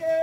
Yeah.